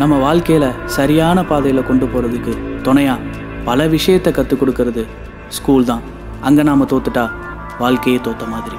நம்ம வாழ்க்கையில் சரியான பாதையில் கொண்டு போகிறதுக்கு துணையாக பல விஷயத்தை கற்றுக் கொடுக்கறது ஸ்கூல் தான். அங்கே நாம் தோத்துட்டா வாழ்க்கையே தோத்த மாதிரி.